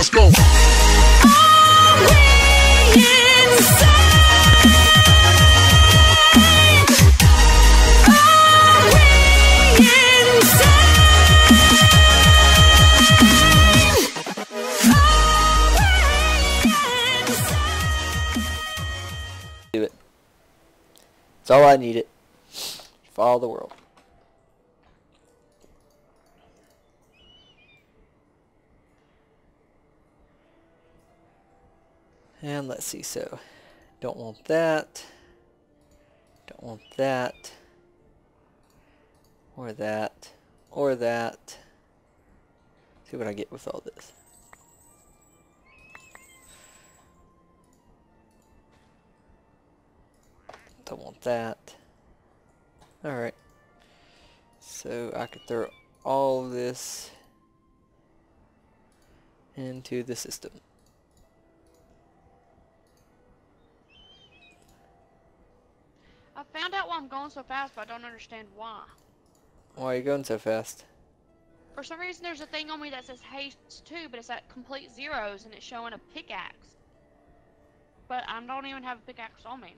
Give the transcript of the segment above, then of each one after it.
Let's go. Do it. That's all I needed. Follow the world. And let's see, so don't want that. Don't want that. Or that. Or that. See what I get with all this. Don't want that. Alright. So I could throw all this into the system. I found out why I'm going so fast, but I don't understand why. Why are you going so fast? For some reason, there's a thing on me that says haste 2, but it's at complete zeros, and it's showing a pickaxe. But I don't even have a pickaxe on me.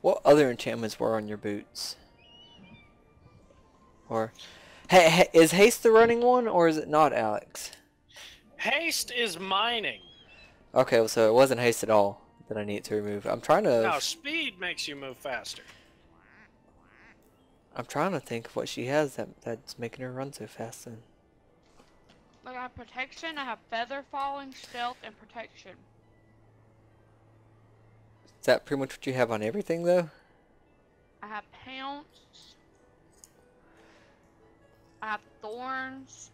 What other enchantments were on your boots? Or, hey, hey, is haste the running one, or is it not, Alex? Haste is mining. Okay, so it wasn't haste at all that I need to remove. I'm trying to. Now speed makes you move faster. I'm trying to think of what she has that that's making her run so fast. Then. Like, I have protection, I have feather falling, stealth, and protection. Is that pretty much what you have on everything, though? I have pounce. I have thorns.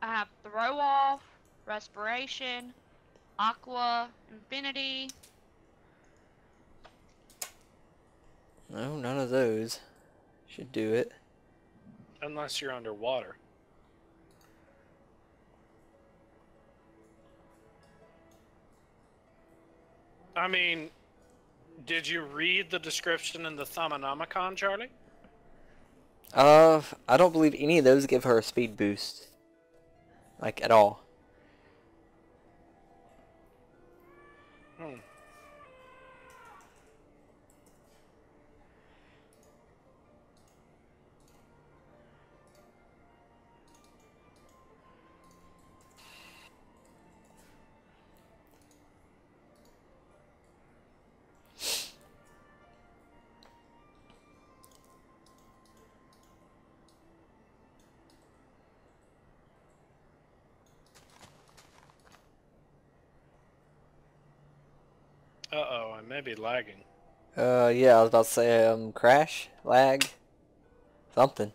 I have throw off, respiration, aqua, infinity. No, none of those should do it. Unless you're underwater. I mean, did you read the description in the Thaumonomicon, Charlie? Uh, I don't believe any of those give her a speed boost. Like, at all. Uh-oh, I may be lagging. Uh, yeah, I was about to say, um, crash? Lag? Something.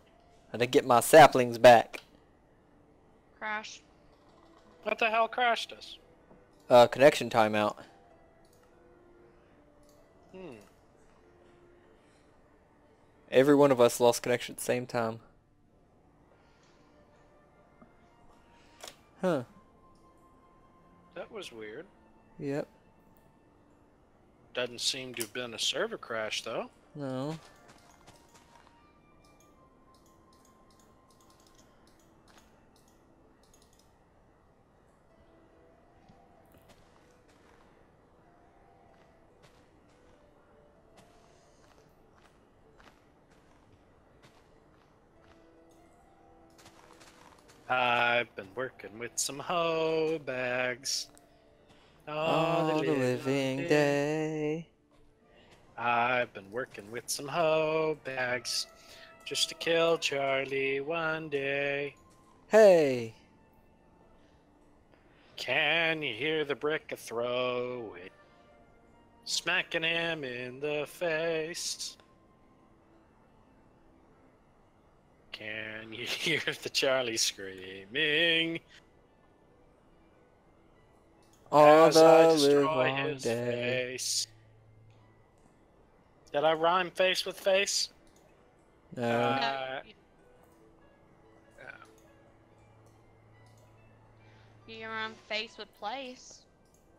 I didn't get my saplings back. Crash. What the hell crashed us? Uh, connection timeout. Hmm. Every one of us lost connection at the same time. Huh. That was weird. Yep. Doesn't seem to have been a server crash, though. No. I've been working with some hoe bags. All the living day. I've been working with some hoe bags just to kill Charlie one day. Hey! Can you hear the brick a throw it? Smacking him in the face. Can you hear the Charlie screaming? All as I the destroy live his day. face. Did I rhyme face with face? No. Uh, You're on face with place.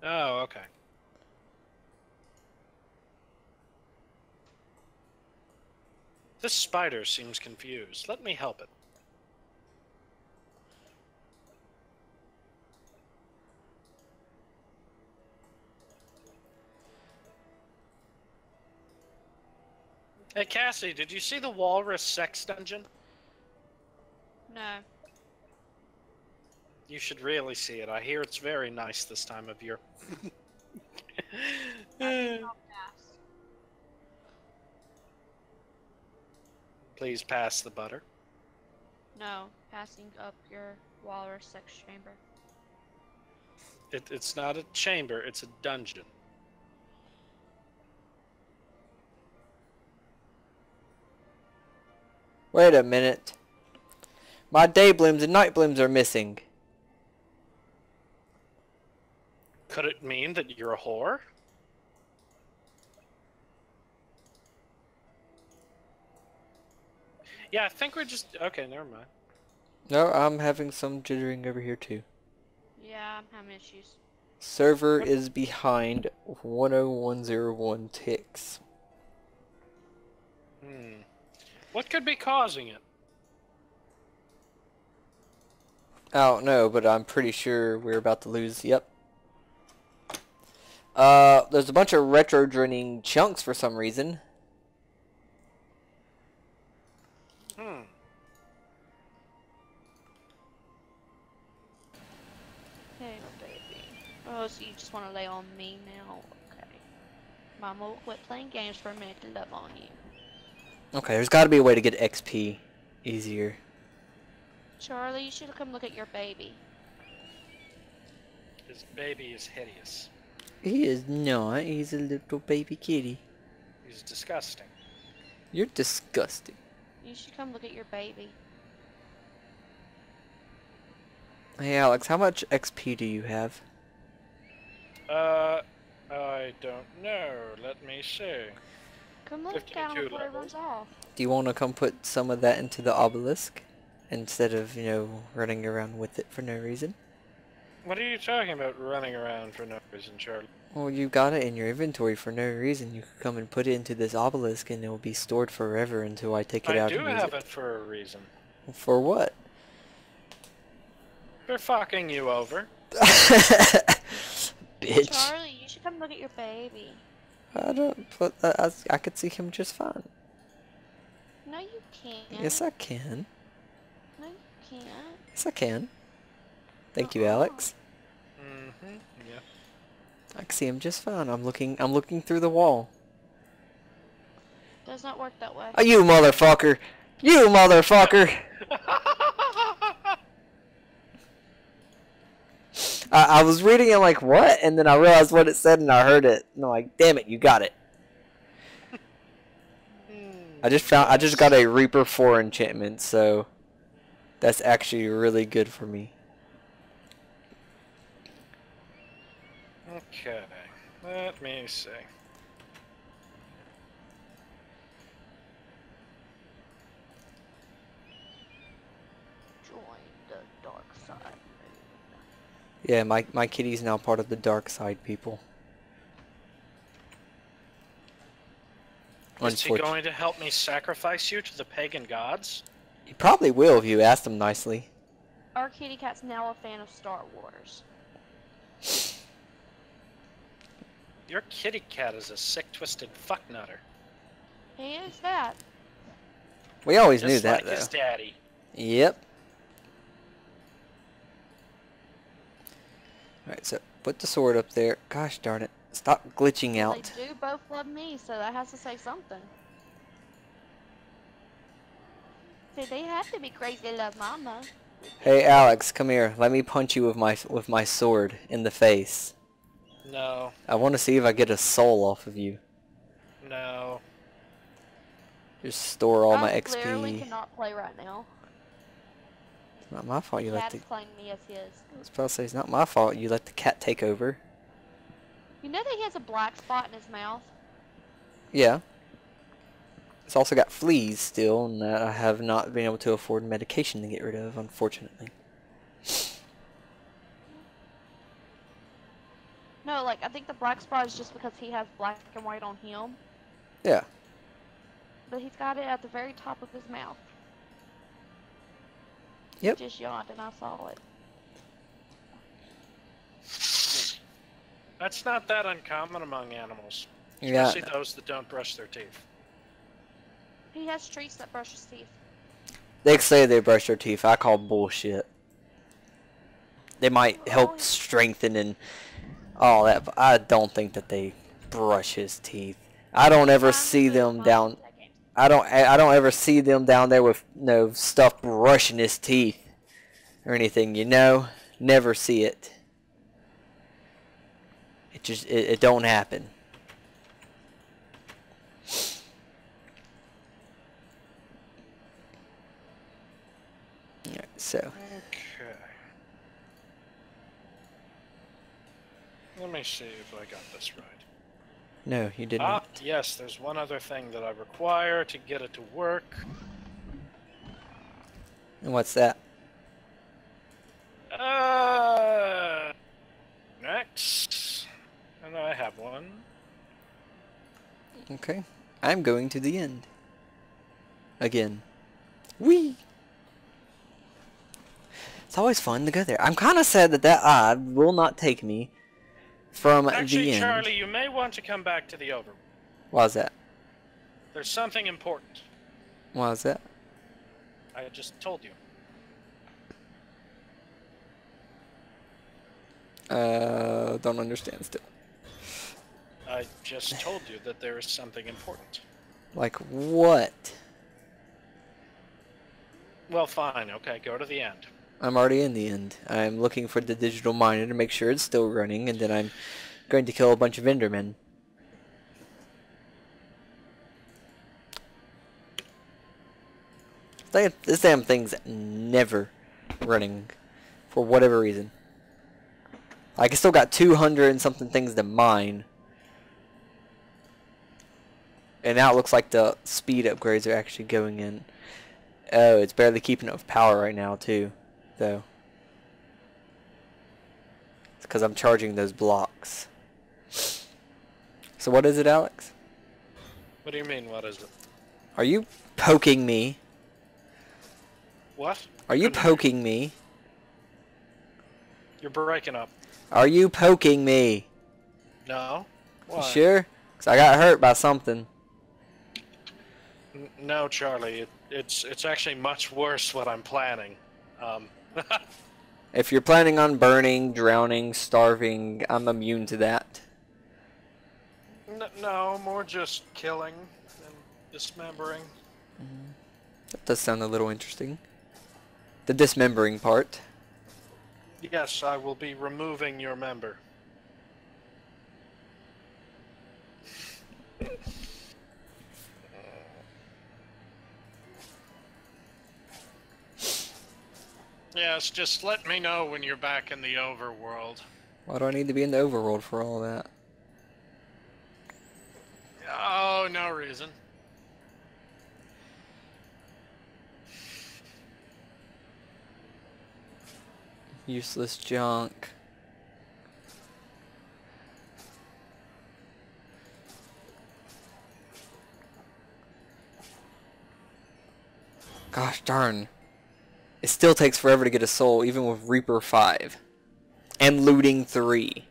oh, okay. This spider seems confused. Let me help it. Hey Cassie, did you see the Walrus Sex Dungeon? No. You should really see it. I hear it's very nice this time of year. I think I'll pass. Please pass the butter. No, passing up your walrus sex chamber. It, it's not a chamber, it's a dungeon. Wait a minute. My day blooms and night blooms are missing. Could it mean that you're a whore? Yeah, I think we're just okay. Never mind. No, I'm having some jittering over here too. Yeah, I'm having issues. Server What? is behind 10101 ticks. Hmm. What could be causing it? I don't know, but I'm pretty sure we're about to lose. Yep. Uh, there's a bunch of retro draining chunks for some reason. Hmm. Hey, baby. Oh, so you just want to lay on me now? Okay. Mama will quit playing games for a minute to love on you. Okay, there's got to be a way to get XP easier. Charlie, you should come look at your baby. His baby is hideous. He is not. He's a little baby kitty. He's disgusting. You're disgusting. You should come look at your baby. Hey Alex, how much XP do you have? Uh, I don't know. Let me see. Come look down before it runs off. Do you want to come put some of that into the obelisk? Instead of, you know, running around with it for no reason? What are you talking about running around for no reason, Charlie? Well, you got it in your inventory for no reason. You could come and put it into this obelisk and it will be stored forever until I take it I out do and use have it. it for a reason. For what? They're fucking you over. Bitch. Charlie, you should come look at your baby. I don't, but I, I, I could see him just fine. No, you can't. Yes, I can. No, you can't. Yes, I can. Thank you, Uh-uh. Alex. Mm-hmm. Yeah. I can see him just fine. I'm looking, I'm looking through the wall. Does not work that way. Oh, you motherfucker! You motherfucker! I, I was reading it like, what? And then I realized what it said and I heard it. And I'm like, damn it, you got it. Hmm. I just found, I just got a Reaper 4 enchantment, so that's actually really good for me. Okay. Let me see. Yeah, my, my kitty's now part of the dark side, people. Is he going to help me sacrifice you to the pagan gods? He probably will if you ask him nicely. Our kitty cat's now a fan of Star Wars. Your kitty cat is a sick, twisted fucknutter. He is that. We always Just knew that, like though. his daddy. Yep. Alright, so put the sword up there. Gosh darn it. Stop glitching out. They do both love me, so that has to say something. See, they have to be crazy to love Mama. Hey Alex, come here. Let me punch you with my with my sword in the face. No, I want to see if I get a soul off of you. no. Just store all my XP. I literally XP. cannot play right now. Not my fault you let the playing me as his. I was about to say it's not my fault you let the cat take over. You know that he has a black spot in his mouth? Yeah. It's also got fleas still, and that I have not been able to afford medication to get rid of, unfortunately. No, like, I think the black spot is just because he has black and white on him. Yeah. But he's got it at the very top of his mouth. Yep. He just yawned and I saw it. That's not that uncommon among animals. Yeah. Especially those that don't brush their teeth. He has treats that brush his teeth. They say they brush their teeth. I call bullshit. They might Oh, help yeah. strengthen and all that, but I don't think that they brush his teeth. I don't ever see them move down. I don't. I don't ever see them down there with no stuff brushing his teeth or anything. You know, never see it. It just it, it don't happen. So Okay. Let me see if I got this right. No, you didn't. Ah, yes, there's one other thing that I require to get it to work. And what's that? Uh, next. And I have one. Okay, I'm going to the end. Again. Wee. It's always fun to go there. I'm kind of sad that that odd will not take me from the Actually, end. Charlie, you may want to come back to the over. Why's that? There's something important. Why's that? I just told you. Uh, don't understand still. I just told you that there is something important. Like what? Well, fine. Okay, go to the end. I'm already in the end. I'm looking for the digital miner to make sure it's still running, and then I'm going to kill a bunch of Endermen. This damn thing's never running for whatever reason. Like, I still got 200 and something things to mine. And now it looks like the speed upgrades are actually going in. Oh, it's barely keeping up with power right now, too though. It's because I'm charging those blocks. So what is it, Alex? What do you mean? What is it? Are you poking me? What? Are you Couldn't poking me? You're breaking up. Are you poking me? No. You Why? sure? Cause I got hurt by something. N- No, Charlie. It, it's it's actually much worse what I'm planning. Um, If you're planning on burning, drowning, starving, I'm immune to that. n- no, more just killing and dismembering. Mm-hmm. That does sound a little interesting. The dismembering part. Yes, I will be removing your member. Yes, just let me know when you're back in the overworld. Why do I need to be in the overworld for all that? Oh, no reason. Useless junk. Gosh darn. It still takes forever to get a soul, even with Reaper 5. And Looting 3.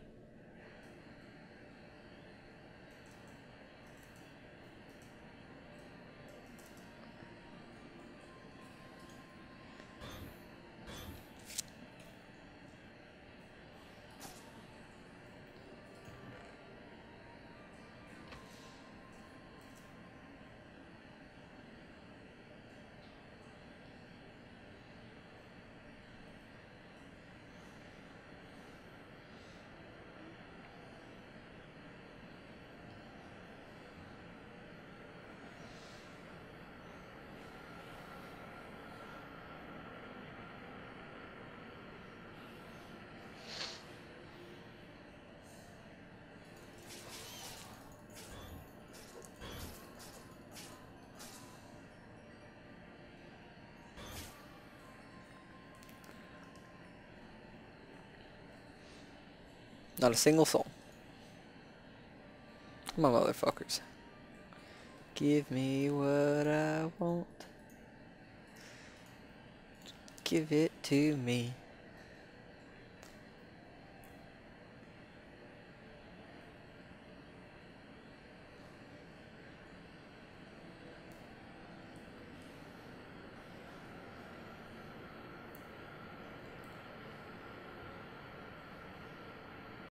Not a single soul. Come on, motherfuckers. Give me what I want. Give it to me.